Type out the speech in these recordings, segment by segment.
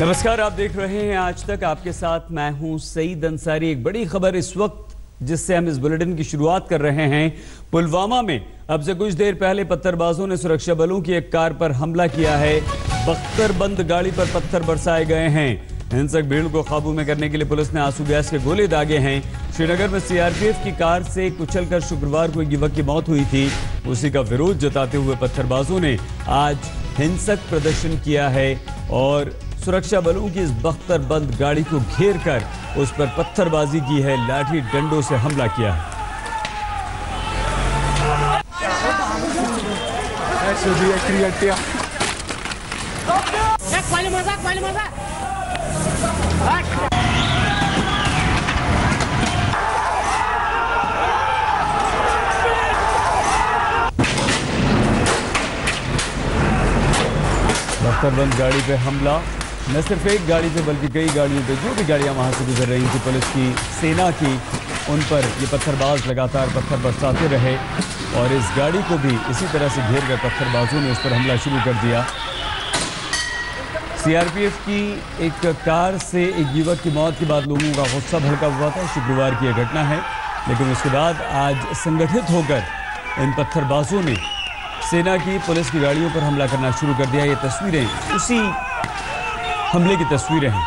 नमस्कार, आप देख रहे हैं आज तक। आपके साथ मैं हूँ सईद अंसारी। एक बड़ी खबर इस वक्त जिससे हम इस बुलेटिन की शुरुआत कर रहे हैं। पुलवामा में अब से कुछ देर पहले पत्थरबाजों ने सुरक्षा बलों की एक कार पर हमला किया है। बख्तरबंद गाड़ी पर पत्थर बरसाए गए हैं। हिंसक भीड़ को काबू में करने के लिए पुलिस ने आँसू गैस के गोले दागे हैं। श्रीनगर में सीआरपीएफ की कार से कुचलकर शुक्रवार को एक युवक की मौत हुई थी। उसी का विरोध जताते हुए पत्थरबाजों ने आज हिंसक प्रदर्शन किया है और सुरक्षा बलों की इस बख्तर बंद गाड़ी को घेर कर उस पर पत्थरबाजी की है लाठी डंडों से हमला किया है. बख्तरबंद गाड़ी पे हमला न सिर्फ़ एक गाड़ी पे, बल्कि कई गाड़ियों पे, जो भी गाड़ियाँ वहाँ से गुजर रही थी, पुलिस की, सेना की, उन पर ये पत्थरबाज लगातार पत्थर बरसाते रहे और इस गाड़ी को भी इसी तरह से घेर कर पत्थरबाजों ने उस पर हमला शुरू कर दिया। सीआरपीएफ की एक कार से एक युवक की मौत के बाद लोगों का गुस्सा भड़का हुआ था। शुक्रवार की यह घटना है, लेकिन उसके बाद आज संगठित होकर इन पत्थरबाजों ने सेना की, पुलिस की गाड़ियों पर हमला करना शुरू कर दिया। ये तस्वीरें उसी हमले की तस्वीरें हैं.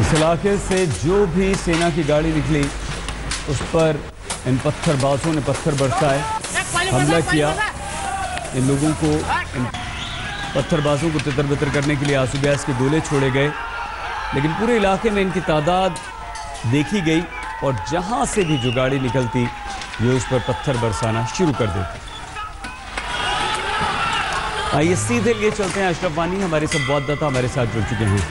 इस इलाके से जो भी सेना की गाड़ी निकली, उस पर इन पत्थरबाजों ने पत्थर बरसाए, हमला किया इन लोगों को पत्थरबाजों को तितर बितर करने के लिए आँसू गैस के गोले छोड़े गए लेकिन पूरे इलाके में इनकी तादाद देखी गई और जहाँ से भी जो गाड़ी निकलती, ये उस पर पत्थर बरसाना शुरू कर देती आइए सीधे लिए चलते हैं अशरफ वानी। हमारे संवाददाता हमारे साथ जुड़ चुके हैं।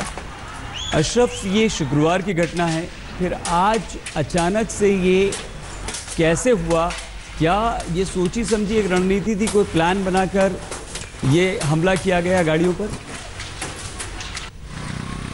अशरफ, ये शुक्रवार की घटना है। फिर आज अचानक से ये कैसे हुआ? क्या ये सोची समझी एक रणनीति थी, कोई प्लान बनाकर ये हमला किया गया गाड़ियों पर?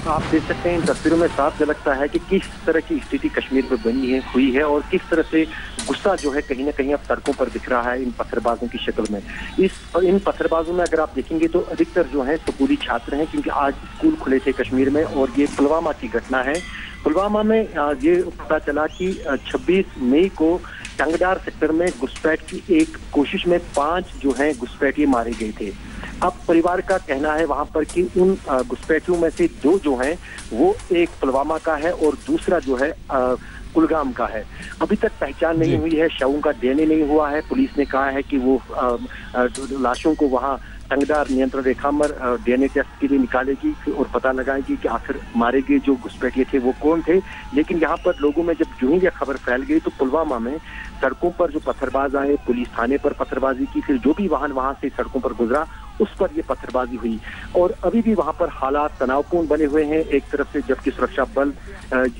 आप देख सकते हैं। इन तस्वीरों में साफ़ झलकता है कि किस तरह की स्थिति कश्मीर में बनी है हुई है और किस तरह से गुस्सा जो है कहीं ना कहीं अब सड़कों पर दिख रहा है इन पत्थरबाजों की शक्ल में। इस इन पत्थरबाजों में अगर आप देखेंगे तो अधिकतर जो है स्कूली छात्र हैं क्योंकि आज स्कूल खुले थे कश्मीर में और ये पुलवामा की घटना है। पुलवामा में ये पता चला कि आ, 26 मई को टंगडार सेक्टर में घुसपैठ की एक कोशिश में पाँच जो है घुसपैठिए मारे गए थे। अब परिवार का कहना है वहाँ पर कि उन घुसपैठियों में से दो जो हैं वो एक पुलवामा का है और दूसरा जो है अ, कुलगाम का है। अभी तक पहचान नहीं हुई है शवों का डीएनए नहीं हुआ है पुलिस ने कहा है कि वो लाशों को वहाँ टंगदार नियंत्रण रेखा पर डीएनए टेस्ट के लिए निकालेगी और पता लगाएगी कि आखिर मारे गए जो घुसपैठिए थे वो कौन थे। लेकिन यहाँ पर लोगों में जब यूँ ही यह खबर फैल गई तो पुलवामा में सड़कों पर जो पत्थरबाज आए पुलिस थाने पर पत्थरबाजी की फिर जो भी वाहन वहाँ से सड़कों पर गुजरा उस पर ये पत्थरबाजी हुई। और अभी भी वहाँ पर हालात तनावपूर्ण बने हुए हैं। एक तरफ़ से जबकि सुरक्षा बल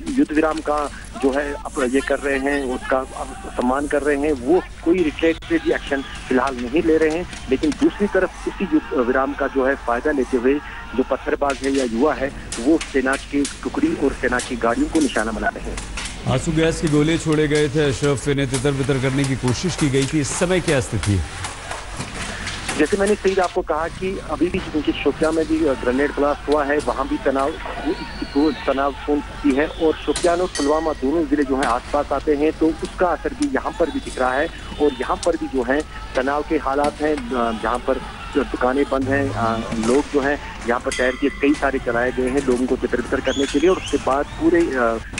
युद्ध विराम का जो है ये कर रहे हैं, उसका सम्मान कर रहे हैं, वो कोई रिटेलिएटरी एक्शन फ़िलहाल नहीं ले रहे हैं। लेकिन दूसरी तरफ़ इसी युद्ध विराम का जो है, फ़ायदा लेते हुए जो पत्थरबाज है या युवा है, वो सेना की टुकड़ी और सेना की गाड़ियों को निशाना बना रहे हैं। आँसू गैस के गोले छोड़े गए थे, अशरफ इन्हें तितर बितर करने की कोशिश की गई थी। इस समय क्या स्थिति है? जैसे मैंने सही आपको कहा कि अभी भी क्योंकि शोपिया में भी ग्रेनेड ब्लास्ट हुआ है, वहाँ भी तनाव तनावपूर्ण स्थिति है और शोपियान और पुलवामा दोनों ज़िले जो है आसपास आते हैं तो उसका असर भी यहाँ पर भी दिख रहा है और यहाँ पर भी जो है तनाव के हालात हैं जहाँ पर दुकानें बंद हैं लोग जो हैं, यहाँ पर टायर के कई सारे चलाए गए हैं लोगों को तितर बितर करने के लिए और उसके बाद पूरे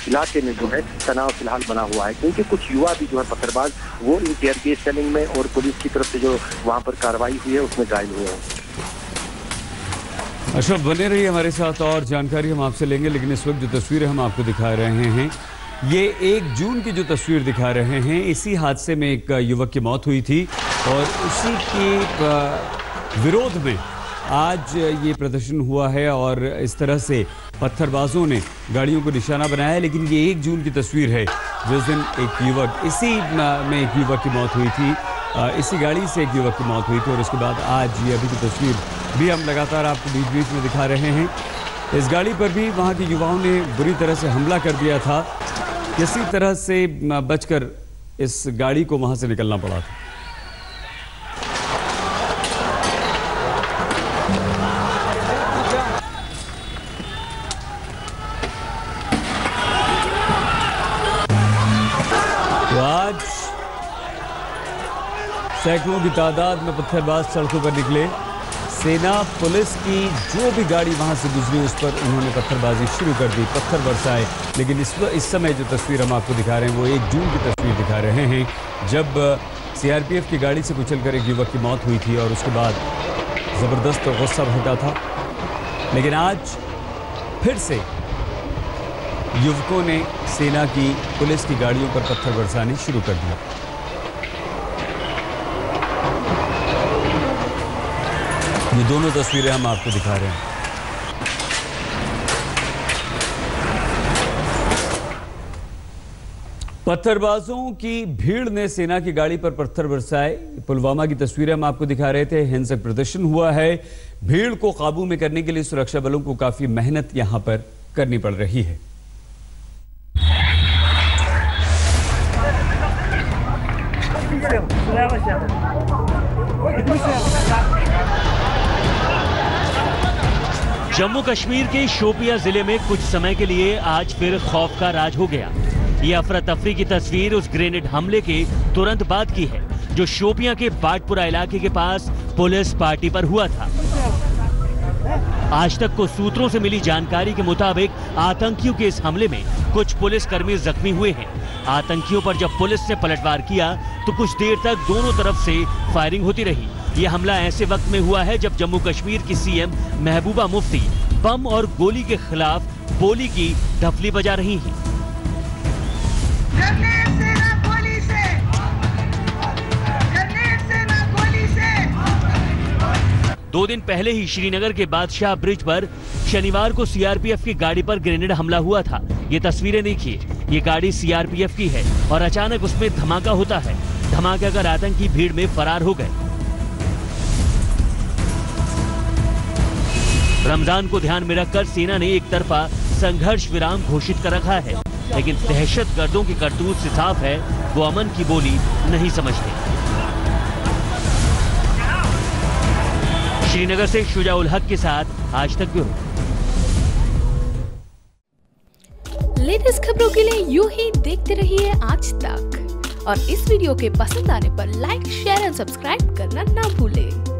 इलाके में जो है तनाव फ़िलहाल बना हुआ है। क्योंकि कुछ युवा भी जो है पत्थरबाज, वो इन टेयर केस सेलिंग में और पुलिस की तरफ़ से जो वहाँ पर कार्रवाई हुई है, उसमें घायल हुए हैं। अशरफ बने रहिए हमारे साथ और जानकारी हम आपसे लेंगे, लेकिन इस वक्त जो तस्वीरें हम आपको दिखा रहे हैं, ये एक जून की जो तस्वीर दिखा रहे हैं, इसी हादसे में एक युवक की मौत हुई थी और उसी के विरोध में। आज ये प्रदर्शन हुआ है और इस तरह से पत्थरबाजों ने गाड़ियों को निशाना बनाया, लेकिन ये एक जून की तस्वीर है। जिस दिन एक युवक, इसी में एक युवक की मौत हुई थी। इसी गाड़ी से एक युवक की मौत हुई थी और उसके बाद आज ये अभी की तस्वीर भी हम लगातार आपको बीच बीच में दिखा रहे हैं। इस गाड़ी पर भी वहाँ के युवाओं ने बुरी तरह से हमला कर दिया था। किसी तरह से बचकर इस गाड़ी को वहाँ से निकलना पड़ा था। सैकड़ों की तादाद में पत्थरबाज सड़कों पर निकले। सेना, पुलिस की जो भी गाड़ी वहाँ से गुजरी, उस पर उन्होंने पत्थरबाजी शुरू कर दी, पत्थर बरसाए। लेकिन इस इस समय जो तस्वीर हम आपको दिखा रहे हैं, वो एक जून की तस्वीर दिखा रहे हैं, जब सीआरपीएफ की गाड़ी से कुचलकर एक युवक की मौत हुई थी और उसके बाद ज़बरदस्त गुस्सा भड़का था। लेकिन आज फिर से युवकों ने सेना की, पुलिस की गाड़ियों पर पत्थर बरसाने शुरू कर दिया। ये दोनों तस्वीरें हम आपको दिखा रहे हैं। पत्थरबाजों की भीड़ ने सेना की गाड़ी पर पत्थर बरसाए। पुलवामा की तस्वीरें हम आपको दिखा रहे थे। हिंसक प्रदर्शन हुआ है। भीड़ को काबू में करने के लिए सुरक्षा बलों को काफ़ी मेहनत यहाँ पर करनी पड़ रही है। जम्मू कश्मीर के शोपिया ज़िले में कुछ समय के लिए आज फिर खौफ का राज हो गया। ये अफरा तफरी की तस्वीर उस ग्रेनेड हमले के तुरंत बाद की है, जो शोपिया के बाटपुरा इलाके के पास पुलिस पार्टी पर हुआ था। आज तक को सूत्रों से मिली जानकारी के मुताबिक आतंकियों के इस हमले में कुछ पुलिसकर्मी जख्मी हुए हैं। आतंकियों पर जब पुलिस ने पलटवार किया तो कुछ देर तक दोनों तरफ़ से फायरिंग होती रही। यह हमला ऐसे वक्त में हुआ है जब जम्मू कश्मीर की सीएम महबूबा मुफ्ती बम और गोली के खिलाफ बोली की ढफली बजा रही हैं। दो दिन पहले ही श्रीनगर के बादशाह ब्रिज पर शनिवार को सीआरपीएफ की गाड़ी पर ग्रेनेड हमला हुआ था। ये तस्वीरें देखिए। ये गाड़ी सीआरपीएफ की है और अचानक उसमें धमाका होता है। धमाके कर आतंकी भीड़ में फरार हो गए। रमज़ान को ध्यान में रखकर सेना ने एक तरफा संघर्ष विराम घोषित कर रखा है। लेकिन दहशत गर्दों की करतूत से साफ़ है, वो अमन की बोली नहीं समझते। श्रीनगर से शुजाउल हक के साथ आज तक ब्यूरो। लेटेस्ट खबरों के लिए यू ही देखते रहिए आज तक। और इस वीडियो के पसंद आने पर लाइक शेयर एंड सब्सक्राइब करना ना भूलें।